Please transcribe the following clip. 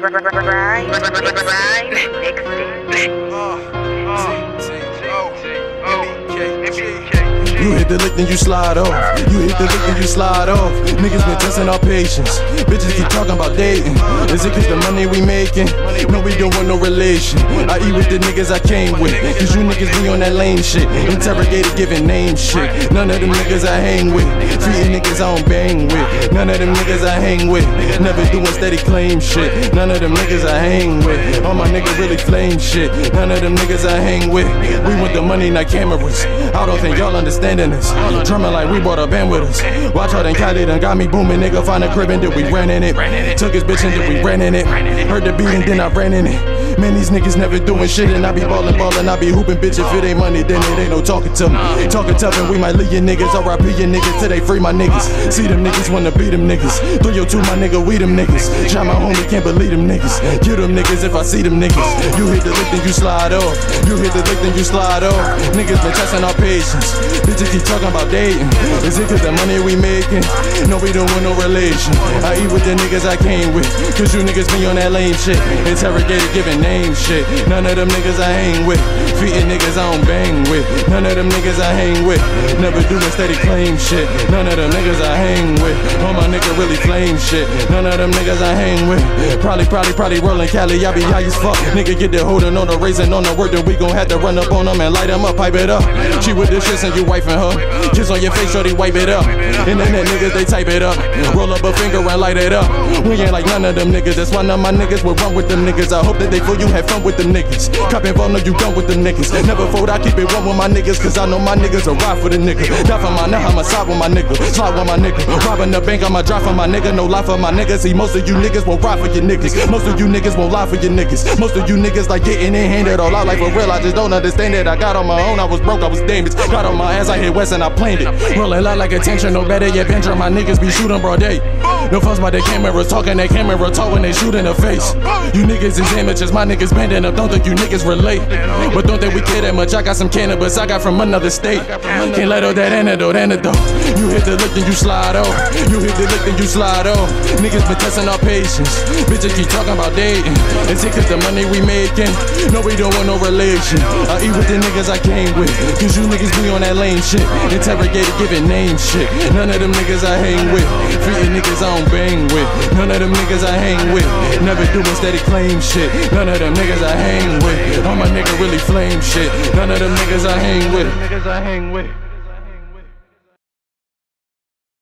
Right, right, next You hit the lick, then you slide off. You hit the lick, then you slide off. Niggas been testing our patience. Bitches keep talking about dating. Is it cause the money we making? No, we don't want no relation. I eat with the niggas I came with. Cause you niggas be on that lame shit. Interrogated, giving name shit. None of them niggas I hang with. Treating niggas I don't bang with. None of them niggas I hang with. Never doing steady claim shit. None of them niggas I hang with. All my niggas really flame shit. None of them niggas I hang with. We want the money, not cameras. I don't think y'all understanding this. Drumming like we brought a band with us. Watch out and Cali done got me booming. Nigga find a crib and then we ran in it. Took his bitch and then we ran in it. Heard the beat and then I ran in it. Man, these niggas never doing shit and I be ballin', ballin', I be hooping, bitch. If it ain't money, then it ain't no talking to me. Talking tough and we might leave your niggas. RIP your niggas till they free my niggas. See them niggas wanna beat them niggas. 302 my nigga, we them niggas. Shot my homie, can't believe them niggas. Kill them niggas if I see them niggas. You hit the lick, then you slide off. You hit the lick, then you slide off. Niggas been testing our patience. Bitches keep talking about dating. Is it cause the money we making? No, we don't want no relation. I eat with the niggas I came with. Cause you niggas be on that lame shit. Interrogated, giving name shit. None of them niggas I hang with. Feeding niggas I don't bang with. None of them niggas I hang with. Never doing steady claim shit. None of them niggas I hang with. All my nigga really flame shit. None of them niggas I hang with. Probably, probably, probably rolling Cali. I be high as fuck. Nigga get the holding on the raisin on the word that we gon' have to run up on them and light them up, pipe it up. She with the shits and you wifing her. Kiss on your face, shorty, wipe it up. And then that niggas, they type it up. Roll up a finger and light it up. We ain't like none of them niggas. That's why none of my niggas will run with them niggas. I hope that they feel you have fun with them niggas. Copping phone, no, you done with them niggas. Never fold, I keep it one with my niggas. Cause I know my niggas will ride for the nigga. Die for my now, I'ma side with my nigga. Slide with my nigga. Robbing the bank, I'ma drive for my nigga. No lie for my niggas. See, most of you niggas won't ride for your niggas. Most of you niggas won't lie for your niggas. Most of you niggas like getting it handed all out like for real. I just don't understand it. I got on my own, I was broke, I was damaged. Got on my ass, I hit west and I planned it. Rolling loud like attention, no better yet, bench my niggas be shooting broad day. No fuss by the cameras, talking that camera talk when they shoot in the face. You niggas is amateurs, my niggas bending up, don't think you niggas relate. But don't think we care that much, I got some cannabis, I got from another state. Can't let out that antidote, antidote. You hit the lick, then you slide off. You hit the lick, then you slide off. Niggas been testing our patience. Bitches keep talking about dating. Is it cause the money we making? No, we don't want no relation. I eat with the niggas I came with. Cause you niggas be on that lame shit. Interrogated, giving name shit. None of them niggas I hang with. Treating niggas I don't bang with. None of them niggas I hang with. Never doing steady claim shit. None of them niggas I hang with. All my nigga really flame shit. None of them niggas I hang with. Niggas I hang with.